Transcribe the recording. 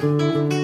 Música